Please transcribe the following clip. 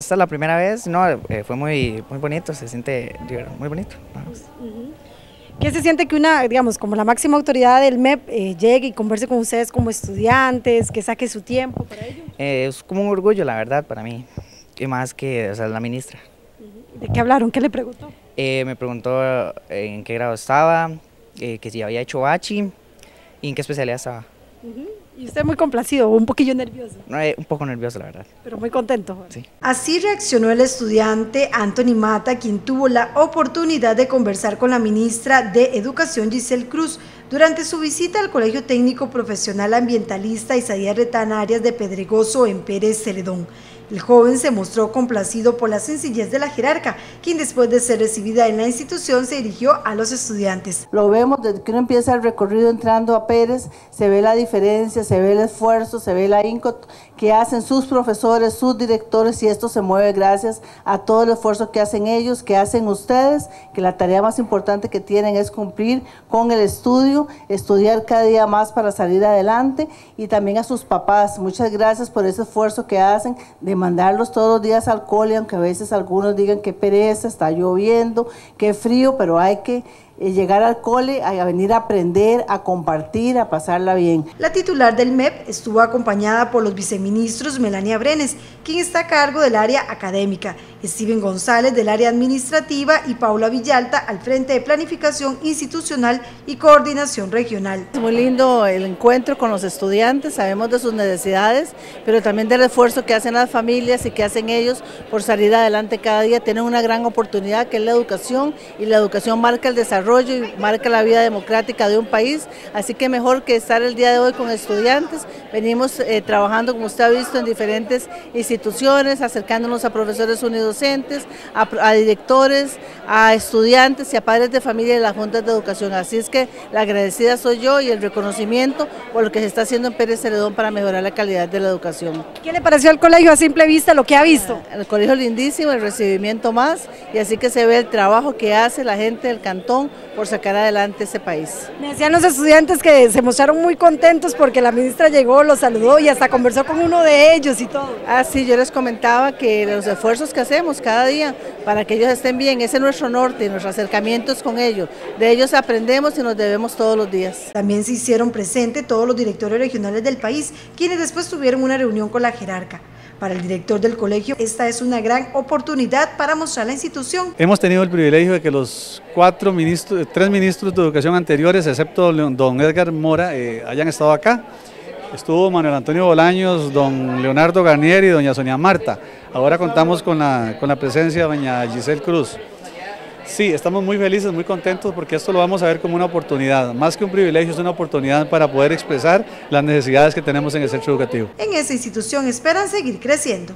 Esta es la primera vez, no, eh, fue muy, muy bonito, se siente muy bonito. ¿Qué se siente que una, digamos, como la máxima autoridad del MEP eh, llegue y converse con ustedes como estudiantes, que saque su tiempo para ello? Eh, es como un orgullo, la verdad, para mí, y más que o sea, la ministra. ¿De qué hablaron? ¿Qué le preguntó? me preguntó en qué grado estaba, que si había hecho bachi y en qué especialidad estaba. Y usted muy complacido, un poquillo nervioso. No, eh, un poco nervioso, la verdad. Pero muy contento. Sí. Así reaccionó el estudiante Anthony Mata, quien tuvo la oportunidad de conversar con la ministra de Educación, Giselle Cruz, durante su visita al Colegio Técnico Profesional Ambientalista Isaías Retana Arias de Pedregoso en Pérez Celedón. El joven se mostró complacido por la sencillez de la jerarca, quien después de ser recibida en la institución se dirigió a los estudiantes. Lo vemos desde que uno empieza el recorrido entrando a Pérez, se ve la diferencia, se ve el esfuerzo, se ve la INCO que hacen sus profesores, sus directores y esto se mueve gracias a todo el esfuerzo que hacen ellos, que hacen ustedes, que la tarea más importante que tienen es cumplir con el estudio, estudiar cada día más para salir adelante y también a sus papás. Muchas gracias por ese esfuerzo que hacen de mandarlos todos los días al cole, aunque a veces algunos digan que pereza, está lloviendo, que frío, pero hay que llegar al cole, a venir a aprender, a compartir, a pasarla bien. La titular del MEP estuvo acompañada por los viceministros Melania Brenes, quien está a cargo del área académica, Steven González del área administrativa y Paula Villalta al frente de planificación institucional y coordinación regional. Es muy lindo el encuentro con los estudiantes, sabemos de sus necesidades, pero también del esfuerzo que hacen las familias y que hacen ellos por salir adelante cada día. Tienen una gran oportunidad que es la educación y la educación marca el desarrollo y marca la vida democrática de un país, así que mejor que estar el día de hoy con estudiantes. Venimos eh, trabajando, como usted ha visto, en diferentes instituciones, acercándonos a profesores unidocentes, a, a directores, a estudiantes y a padres de familia de las juntas de educación. Así es que la agradecida soy yo y el reconocimiento por lo que se está haciendo en Pérez Celedón para mejorar la calidad de la educación. ¿Qué le pareció al colegio a simple vista lo que ha visto? El colegio lindísimo, el recibimiento más y así que se ve el trabajo que hace la gente del cantón por sacar adelante ese país. Me decían los estudiantes que se mostraron muy contentos porque la ministra llegó, los saludó y hasta conversó con uno de ellos y todo. Ah, sí, yo les comentaba que los esfuerzos que hacemos cada día para que ellos estén bien, ese es nuestro norte, nuestro acercamiento es con ellos. De ellos aprendemos y nos debemos todos los días. También se hicieron presentes todos los directores regionales del país, quienes después tuvieron una reunión con la jerarca. Para el director del colegio, esta es una gran oportunidad para mostrar la institución. Hemos tenido el privilegio de que los cuatro ministros, tres ministros de educación anteriores, excepto don Edgar Mora, eh, hayan estado acá. Estuvo Manuel Antonio Bolaños, don Leonardo Garnier y doña Sonia Marta. Ahora contamos con la, con la presencia de doña Giselle Cruz. Sí, estamos muy felices, muy contentos porque esto lo vamos a ver como una oportunidad, más que un privilegio, es una oportunidad para poder expresar las necesidades que tenemos en el centro educativo. En esa institución esperan seguir creciendo.